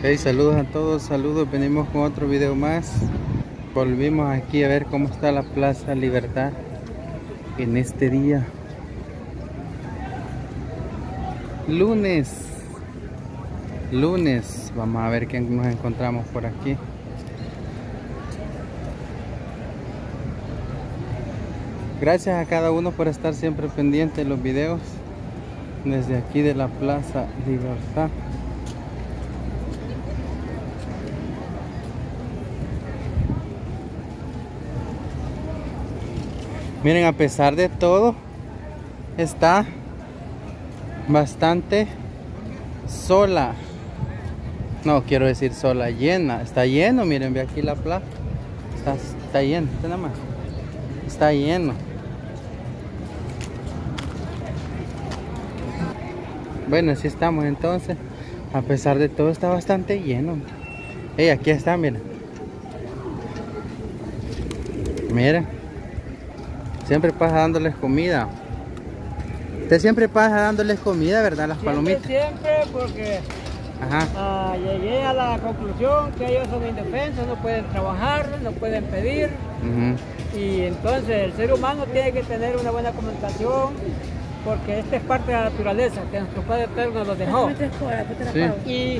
Hey, saludos a todos, saludos, venimos con otro video más. Volvimos aquí a ver cómo está la Plaza Libertad en este día. Lunes. Lunes. Vamos a ver qué nos encontramos por aquí. Gracias a cada uno por estar siempre pendiente de los videos desde aquí de la Plaza Libertad. Miren, a pesar de todo, está bastante sola. No, quiero decir sola, llena. Está lleno, miren, ve aquí la plaza. Está, está lleno, está lleno. Bueno, así estamos entonces. A pesar de todo, está bastante lleno. Hey, aquí está, miren. Miren. Siempre pasa dándoles comida. Usted siempre pasa dándoles comida, ¿verdad? Las palomitas. Siempre, porque ah, llegué a la conclusión que ellos son indefensos, no pueden trabajar, no pueden pedir. Y entonces el ser humano tiene que tener una buena comunicación, porque esta es parte de la naturaleza que nuestro Padre Eterno nos dejó. Y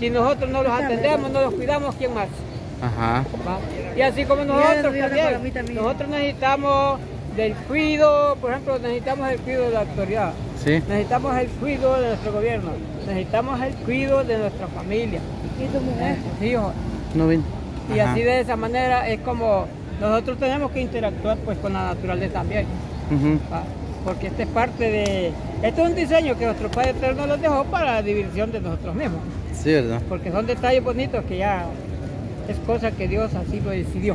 si nosotros no los atendemos, no los cuidamos, ¿quién más? Ajá. Y así como nosotros también, nosotros necesitamos del cuido, por ejemplo, necesitamos el cuido de la autoridad, sí. necesitamos el cuido de nuestro gobierno, necesitamos el cuido de nuestra familia. ¿Y tu mujer? hijos. No Y así de esa manera es como nosotros tenemos que interactuar pues con la naturaleza también. Porque esta es parte de... Este es un diseño que nuestro Padre Eterno nos dejó para la diversión de nosotros mismos. Sí, ¿verdad? Porque son detalles bonitos que ya es cosa que Dios así lo decidió.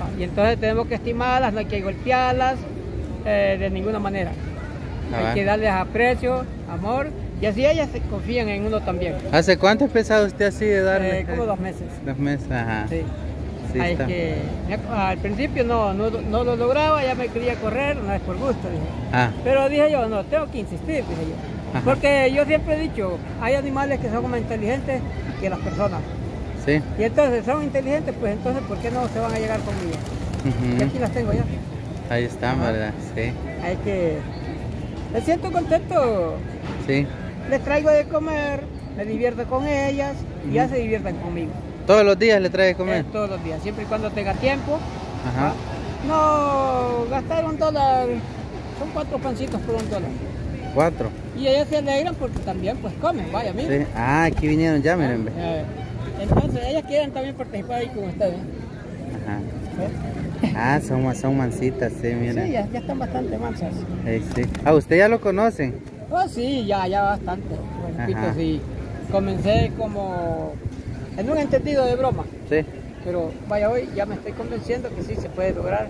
Ah, y entonces tenemos que estimarlas, no hay que golpearlas eh, de ninguna manera. Ah, hay que darles aprecio, amor, y así ellas se confían en uno también. ¿Hace cuánto ha empezado usted así de darle? Eh, como dos meses. Dos meses, ajá. Sí. que, al principio no, no, no, lo lograba, ya me quería correr, no es por gusto. Dije. Ah. Pero dije yo, no, tengo que insistir, dije yo. Porque yo siempre he dicho, hay animales que son más inteligentes que las personas. Y entonces son inteligentes, pues entonces, ¿por qué no se van a llegar conmigo? Y aquí las tengo ya. Ahí están, ¿verdad? Sí. Hay que... Me siento contento. Sí. Les traigo de comer, me divierto con ellas y ya se divierten conmigo. ¿Todos los días le trae de comer? Eh, todos los días, siempre y cuando tenga tiempo. Ajá. No, gastar un dólar, son cuatro pancitos por un dólar. ¿Cuatro? Y ellas se alegran porque también pues comen, vaya, mira. Sí. Ah, aquí vinieron ya, miren. Eh, entonces, ellas quieren también participar ahí con ustedes. Ajá. Ah, son, son mansitas, sí, miren. Sí, ya, están bastante mansas. sí. Ah, ¿usted ya lo conocen? Pues sí, ya, ya bastante. Bueno, sí. Comencé como en un entendido de broma. Sí. Pero vaya, hoy ya me estoy convenciendo que sí se puede lograr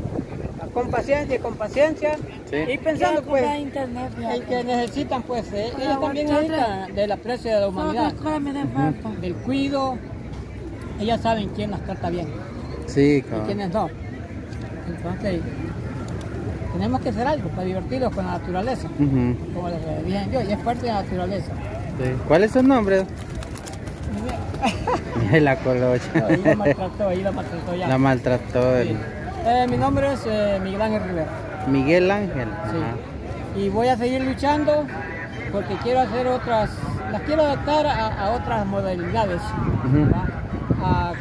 con paciencia, con paciencia y pensando pues el que necesitan pues eh, ellos también necesitan del aprecio de la humanidad, del cuido, ellas saben quién las trata bien sí, y quiénes no. Entonces, tenemos que hacer algo para divertirnos con la naturaleza, como les dije yo, y es parte de la naturaleza. ¿Cuál es su nombre? la colocha. ahí la maltrató, ahí la maltrató ya. La maltrató. Eh, mi nombre es eh, Miguel Ángel Rivera. Miguel Ángel. Sí. Y voy a seguir luchando porque quiero hacer otras, las quiero adaptar a, otras modalidades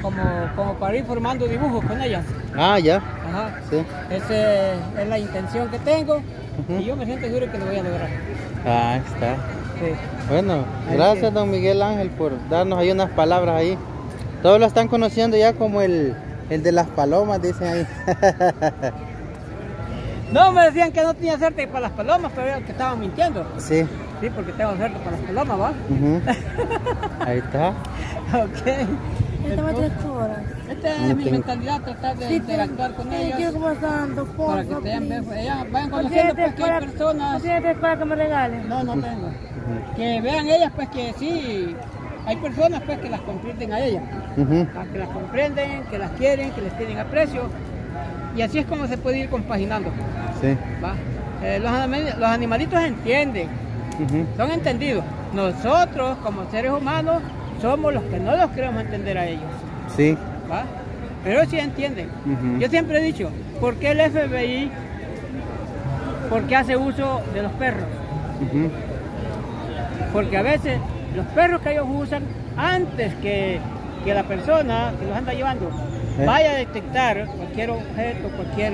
como, como para ir formando dibujos con ellas. Ah, ya. Ajá. Sí. Esa es la intención que tengo y yo me siento seguro que lo voy a lograr. Ah, está. Sí. Bueno, gracias don Miguel Ángel por darnos ahí unas palabras ahí. Todos lo están conociendo ya como el, el de las palomas, dicen ahí. no, me decían que no tenía suerte para las palomas, pero que estaban mintiendo. Sí. Sí, porque tengo suerte para las palomas, ¿va? ahí está. ok. Esta es mi mentalidad, tratar de interactuar con ellos. Para que te ellas vayan conociendo pues, que hay personas. ¿Tienes para que me regalen? No, no tengo. Que vean ellas pues que sí, hay personas pues que las comprenden a ellas. Que las comprenden, que las quieren, que les tienen aprecio. Y así es como se puede ir compaginando. Sí. Eh, los, los, animalitos entienden, son entendidos. Nosotros como seres humanos somos los que no los queremos entender a ellos. Sí. ¿va? Pero sí entienden. Yo siempre he dicho, ¿por qué el FBI, por qué hace uso de los perros? Porque a veces los perros que ellos usan, antes que, que la persona que los anda llevando ¿Eh? vaya a detectar cualquier objeto, cualquier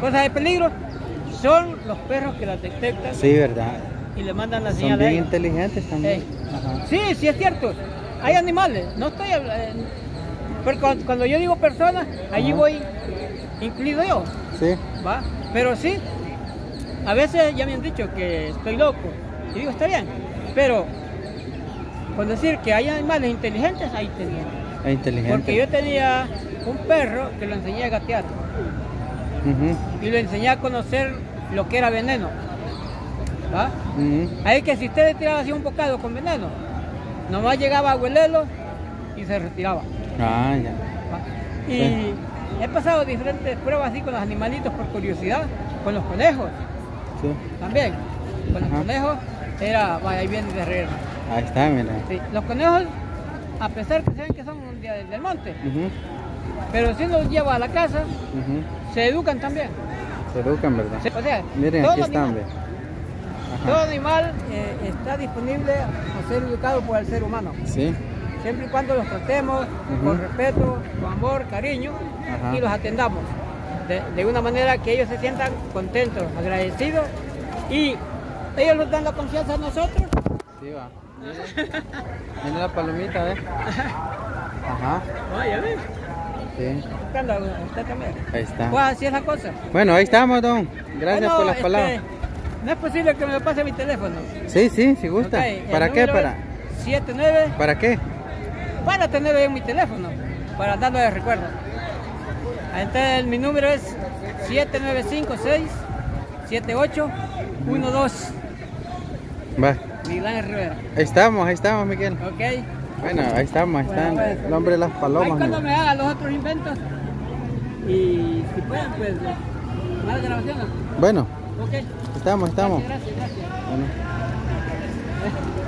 cosa de peligro, son los perros que la detectan. Sí, verdad. Y le mandan la señal. Son bien inteligentes también. Sí, sí es cierto. Hay animales. No estoy hablando. Porque cuando, yo digo personas, allí voy incluido yo. Sí. ¿Va? Pero sí, a veces ya me han dicho que estoy loco. Y digo, está bien. Pero con decir que hay animales inteligentes, hay inteligentes. Hay inteligentes. Porque yo tenía un perro que lo enseñé a gatear. Y lo enseñé a conocer lo que era veneno. ¿Va? Ahí que si usted le tiraba así un bocado con veneno, nomás llegaba a huelelo y se retiraba. Ah, ya. Y he pasado diferentes pruebas así con los animalitos por curiosidad, con los conejos. Sí. También. Con los conejos era, vaya, ahí viene de reír. Ahí está, mira. Sí. Los conejos, a pesar que saben que son del monte, pero si los lleva a la casa, se educan también. Se educan, ¿verdad? O sea, Miren, aquí están, Todo animal eh, está disponible a ser educado por el ser humano. Sí. Siempre y cuando los tratemos con respeto, con amor, cariño y los atendamos. De, una manera que ellos se sientan contentos, agradecidos y ellos nos dan la confianza a nosotros. Sí, va. Viene la palomita, ¿eh? Ajá. Vaya, ¿ves? Sí. Ahí está. Pues así es la cosa. Bueno, ahí estamos, don. Gracias por las este, palabras. No es posible que me pase mi teléfono. Sí, sí, si gusta. ¿Para qué? Para... 79. ¿Para qué? Para tenerlo en mi teléfono, para darlo de recuerdo. Entonces mi número es 7956 7812. Va. Miguel Rivera. Ahí estamos, ahí estamos, Miguel. Ok. Bueno, ahí estamos, ahí están. Pues, el nombre de las palomas. Ahí cuando me haga los otros inventos. Y si pueden, pues, más grabaciones. Bueno. Estamos, estamos. Gracias, gracias. Bueno. ¿Eh?